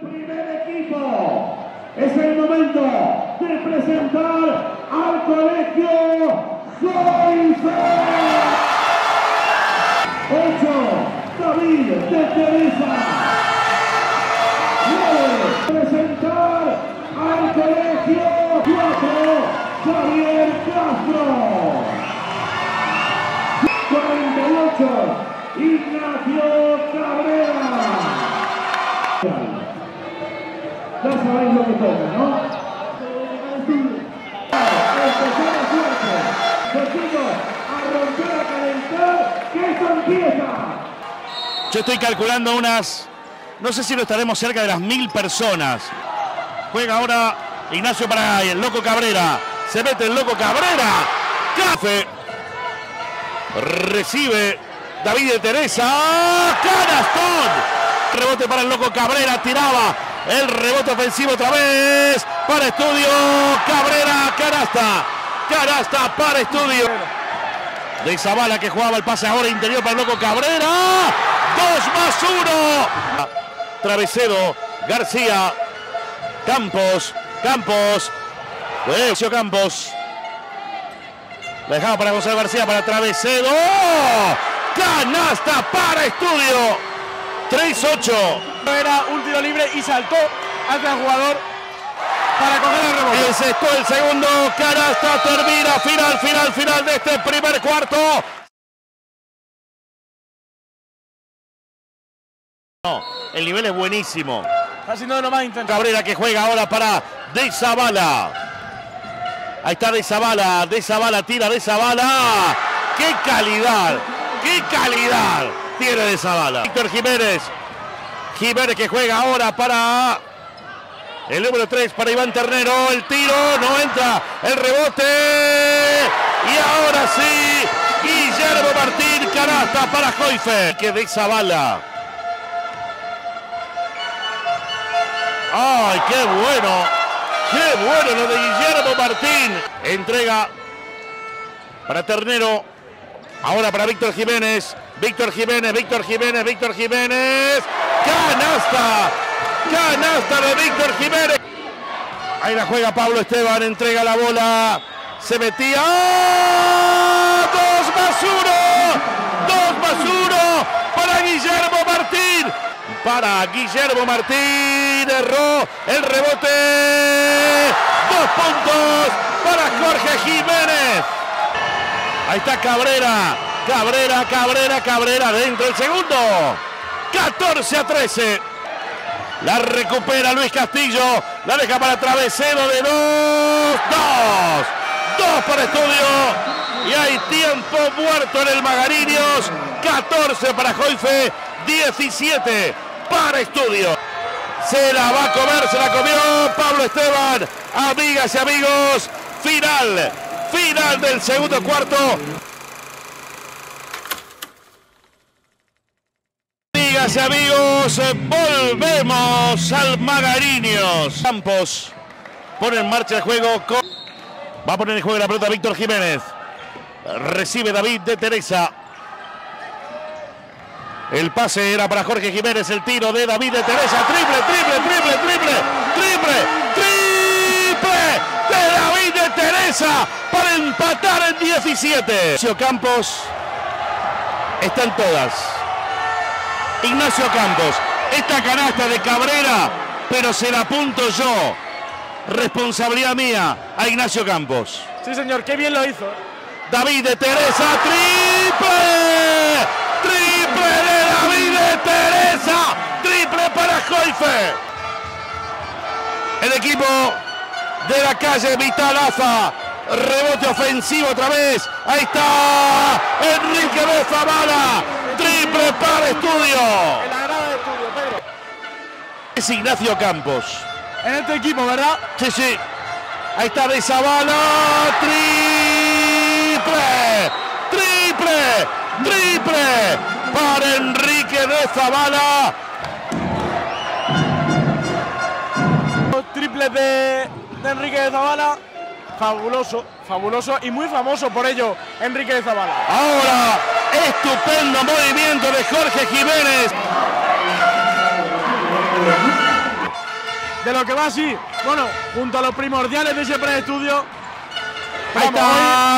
primer equipo. Es el momento de presentar al colegio Soy 8. David de Teresa. 9. Presentar al colegio 4. Javier Castro. 48. Ignacio Cabrera. Ya sabéis lo que toca, ¿no? Yo estoy calculando unas, no sé si lo estaremos cerca de las mil personas. Juega ahora Ignacio Paragay, el loco Cabrera. Se mete el loco Cabrera. Café. Recibe David de Teresa. ¡Canastón! Rebote para el loco Cabrera. Tiraba el rebote ofensivo otra vez. Para estudio. Cabrera. Canasta. Canasta para estudio. De Zabala que jugaba el pase ahora interior para el loco Cabrera. Dos más uno. Travesedo. García. Campos. Campos. Lucio Campos. La dejaba para José García para Travesedo. Canasta para estudio. 3-8. Era un tiro libre y saltó hacia el jugador para coger el rebote. Y encestó el segundo. Canasta termina. Final, final, final de este primer cuarto. No, el nivel es buenísimo. Está siendo lo más intenso. Cabrera que juega ahora para De Zabala. Ahí está De Zabala. De Zabala tira De Zabala. ¡Qué calidad! ¡Qué calidad tiene De Zabala! Víctor Jiménez. Jiménez que juega ahora para el número 3 para Iván Ternero. El tiro no entra. El rebote. Y ahora sí. Guillermo Martín. Canasta para Joife. Que De Zabala. ¡Ay, qué bueno! ¡Qué bueno lo de Guillermo Martín! Entrega para Ternero. Ahora para Víctor Jiménez. Víctor Jiménez, Víctor Jiménez, Víctor Jiménez. ¡Canasta! ¡Canasta de Víctor Jiménez! Ahí la juega Pablo Esteban. Entrega la bola. Se metía. ¡Dos más uno! ¡Dos más uno! Para Guillermo Martín para Guillermo Martín. Erró el rebote. Dos puntos para Jorge Jiménez. Ahí está Cabrera. Cabrera, Cabrera, Cabrera dentro del segundo. 14 a 13. La recupera Luis Castillo. La deja para Travesedo de dos. Dos. Dos para estudio. Y hay tiempo muerto en el Magariños. 14 para Joife. 17 para estudio. Se la va a comer, se la comió Pablo Esteban. Amigas y amigos, final, final del segundo cuarto. Amigas y amigos, volvemos al Magariños. Campos pone en marcha el juego. Va a poner en juego la pelota Víctor Jiménez. Recibe David de Teresa. El pase era para Jorge Jiménez, el tiro de David de Teresa. Triple, triple, triple, triple, triple, triple de David de Teresa para empatar en 17. Ignacio Campos están todas. Ignacio Campos, esta canasta de Cabrera, pero se la apunto yo. Responsabilidad mía a Ignacio Campos. Sí, señor, qué bien lo hizo. David de Teresa, triple, triple de David de Teresa, triple para Joife. El equipo de la calle Vitalaza, rebote ofensivo otra vez. Ahí está Enrique de Zavala, triple para Estudio. En la grada de estudio, Pedro. Es Ignacio Campos. En este equipo, ¿verdad? Sí, sí. Ahí está de Zabala. Triple. Triple. Triple. Para Enrique de Zabala. Triple de, de Enrique de Zabala. Fabuloso, fabuloso y muy famoso por ello, Enrique de Zabala. Ahora, estupendo movimiento de Jorge Jiménez. de lo que va así. Bueno, junto a los primordiales de ese pre-estudio. Ahí está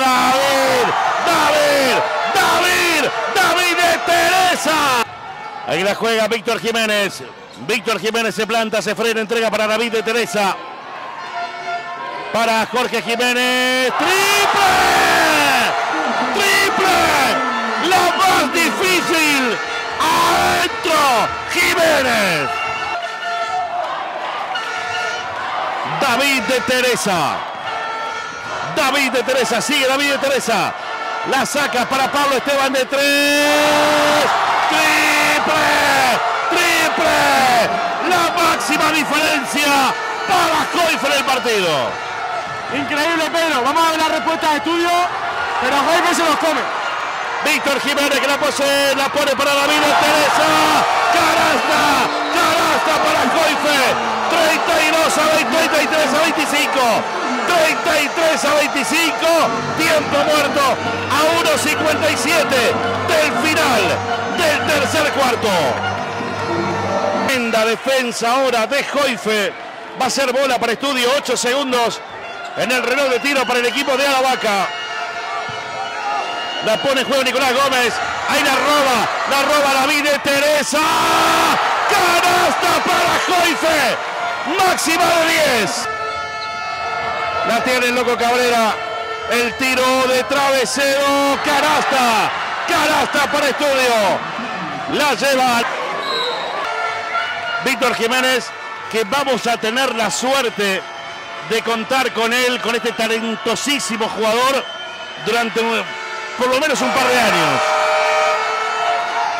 David, David, David, David de Teresa. Ahí la juega Víctor Jiménez. Víctor Jiménez se planta, se frena, entrega para David de Teresa. Para Jorge Jiménez. ¡Triple! ¡Triple! La más difícil. ¡Adentro! Jiménez. David de Teresa. David de Teresa, sigue David de Teresa. La saca para Pablo Esteban de tres. Triple, triple. La máxima diferencia para Joyfer el partido. Increíble, Pedro. Vamos a ver la respuesta de estudio, pero Joyfer se los come. Víctor Jiménez que la posee, la pone para David Teresa. Carasta, carasta para Joyfer. 32 a 20, 33 a 25. 33 a 25, tiempo muerto a 1.57 del final del tercer cuarto. Tremenda defensa ahora de Joife. Va a ser bola para estudio, 8 segundos en el reloj de tiro para el equipo de Alavaca. La pone en juego Nicolás Gómez. Ahí la roba, la roba David de Teresa. Canasta para Joife. Máxima de 10. La tiene el loco Cabrera. El tiro de travesero. Canasta. Canasta para estudio. La lleva Víctor Jiménez. Que vamos a tener la suerte de contar con él, con este talentosísimo jugador durante por lo menos un par de años.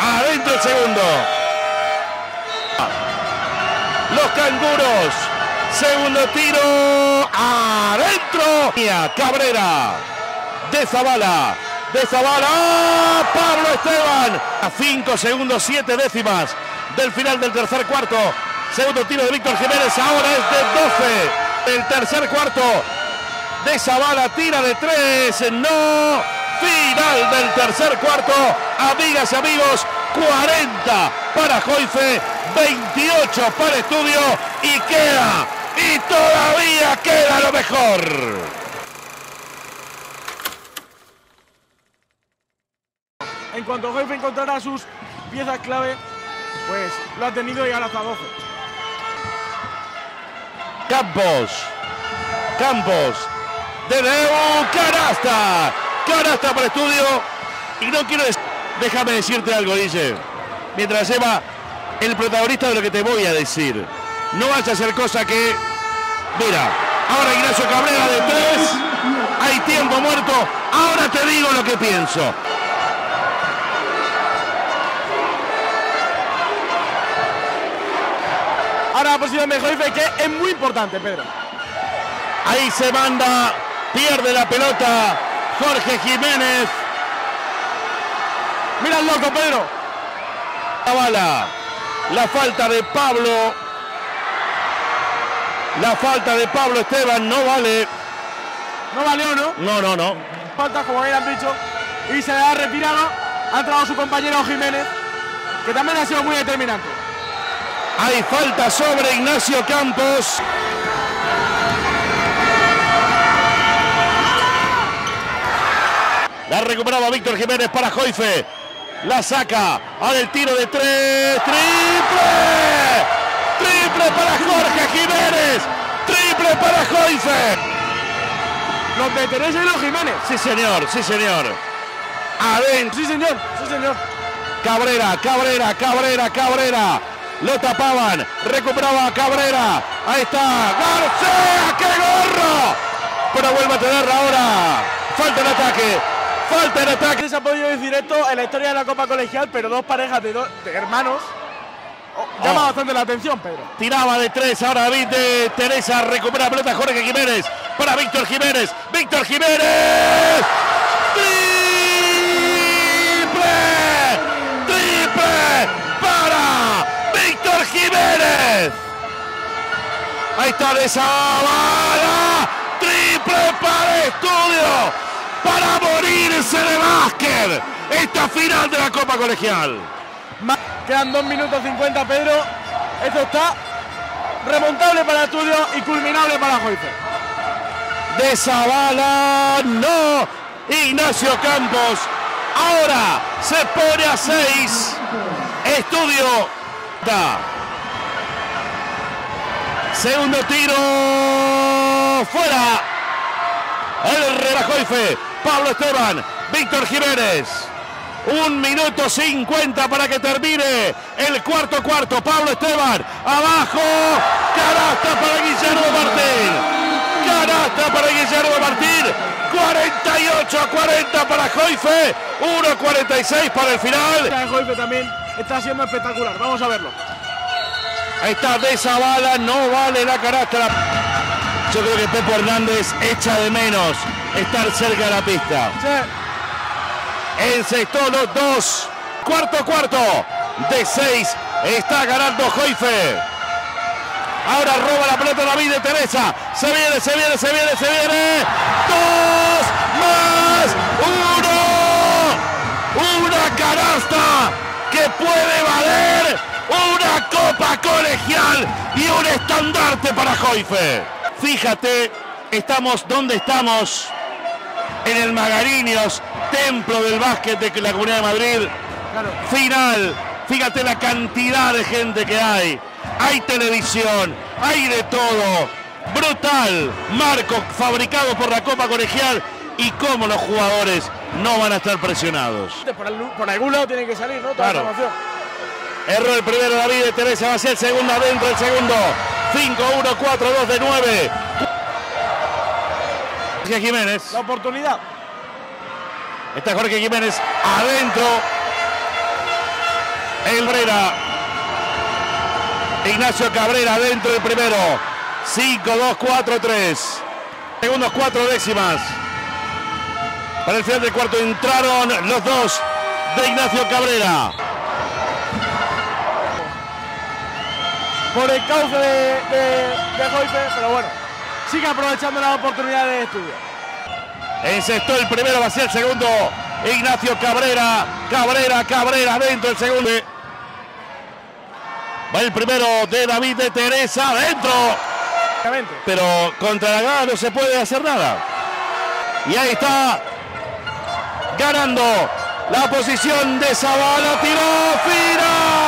Adentro el segundo. Los canguros. Segundo tiro. Adentro. Cabrera. De Zabala. De Zabala. Pablo Esteban. A 5 segundos, 7 décimas del final del tercer cuarto. Segundo tiro de Víctor Jiménez. Ahora es de 12. El tercer cuarto. De Zabala tira de 3. No. Final del tercer cuarto. Amigas y amigos. 40 para Joife. 28 para Estudio. Y queda. Y todavía queda lo mejor. En cuanto Joyfer encontrará sus piezas clave, pues lo ha tenido y ahora hasta 12. Campos. Campos. De nuevo, canasta. Canasta para estudio. Y no quiero decir. Déjame decirte algo, dice. Mientras lleva el protagonista de lo que te voy a decir. No vaya a hacer cosa que. Mira, ahora Ignacio Cabrera de tres. Hay tiempo muerto. Ahora te digo lo que pienso. La posición de Joyfer, que es muy importante, Pedro. Ahí se manda, pierde la pelota Jorge Jiménez. Mira el loco, Pedro. La bala, la falta de Pablo. La falta de Pablo Esteban no vale. No valió, ¿no? No, no, no. Falta, como bien han dicho. Y se ha retirado. Ha entrado su compañero Jiménez, que también ha sido muy determinante. Hay falta sobre Ignacio Campos. La recuperaba Víctor Jiménez para Joife. La saca. Ahora el tiro de tres. ¡Triple! ¡Triple para Jorge Jiménez! ¡Triple para Joife! Los de Teresa y los Jiménez. Sí, señor, sí, señor. Adentro. Sí, señor. Sí, señor. Cabrera, Cabrera, Cabrera, Cabrera. Lo tapaban. Recuperaba Cabrera. Ahí está. García. ¡Qué gorro! Pero vuelve a tenerla ahora. Falta el ataque. Falta el ataque. Se ha podido decir esto en la historia de la Copa Colegial, pero dos parejas de, dos- de hermanos oh, llama Oh. bastante la atención, Pedro. Tiraba de tres. Ahora David de Teresa. Recupera la pelota Jorge Jiménez. Para Víctor Jiménez. Víctor Jiménez. Ahí está de Zabala. Triple para estudio. Para morirse de básquet. Esta final de la Copa Colegial. Quedan 2 minutos 50, Pedro. Esto está remontable para Estudio y culminable para Joyce. De Zavala, no. Ignacio Campos. Ahora se pone a 6. Estudio. Da. Segundo tiro. Fuera. El Relajoife. Pablo Esteban. Víctor Jiménez. Un minuto 50 para que termine el cuarto cuarto. Pablo Esteban. Abajo. Canasta para Guillermo Martín. Canasta para Guillermo Martín. 48 a 40 para Joife. 1.46 para el final. Joyce también está siendo espectacular. Vamos a verlo. Ahí está de esa bala, no vale la canasta. Yo creo que Pepo Hernández echa de menos estar cerca de la pista. Sí. Encestó los dos. Cuarto cuarto. De seis. Está ganando Joife. Ahora roba la pelota David de Teresa. Se viene, se viene, se viene, se viene. Dos más uno. Una canasta que puede valer una copa colegial y un estandarte para Joife. Fíjate, estamos donde estamos. En el Magariños, templo del básquet de la Comunidad de Madrid. Final. Fíjate la cantidad de gente que hay. Hay televisión, hay de todo. Brutal. Marco fabricado por la Copa Colegial. Y cómo los jugadores no van a estar presionados. Por, al- por algún lado tiene que salir, ¿no? Toda Claro. Erró el primero David de Teresa, va a ser el segundo adentro, el segundo. 5-1, 4-2 de 9. Jorge Jiménez. La oportunidad. Está Jorge Jiménez adentro. El Brera. Ignacio Cabrera adentro el primero. 5-2, 4-3. Segundos, cuatro décimas. Para el final del cuarto entraron los dos de Ignacio Cabrera. Por el cauce de, de, de Joyce, pero bueno. Sigue aprovechando la oportunidad de estudio. Encestó el primero, va a ser el segundo. Ignacio Cabrera, Cabrera, Cabrera dentro el segundo. Va el primero de David de Teresa adentro. Exactamente. Pero contra la gana no se puede hacer nada. Y ahí está ganando la posición de Zavala. Tiró final.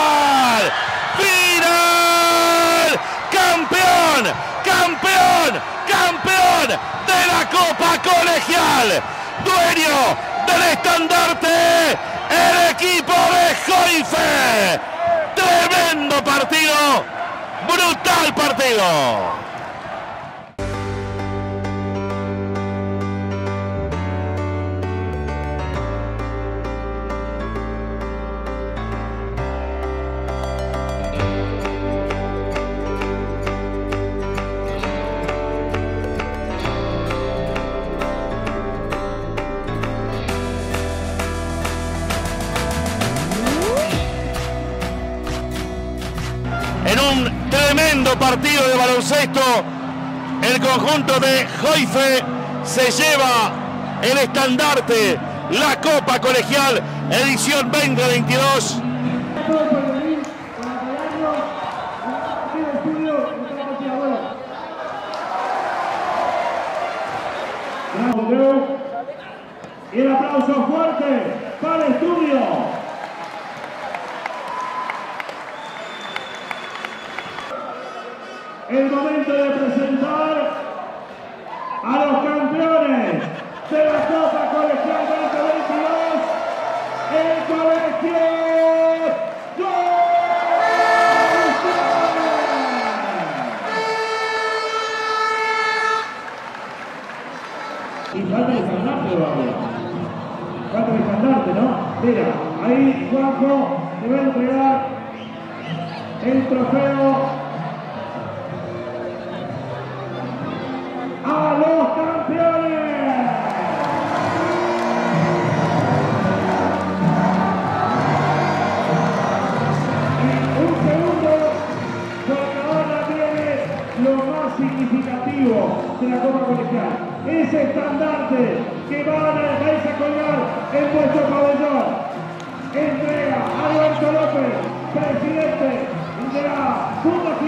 Campeón. Campeón. De la Copa Colegial. Dueño del estandarte. El equipo de Joife. Tremendo partido. Brutal partido. Partido de baloncesto. El conjunto de Joife se lleva el estandarte, la Copa Colegial, edición 2022.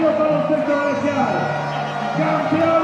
Club Baloncesto Valenciano, campeón.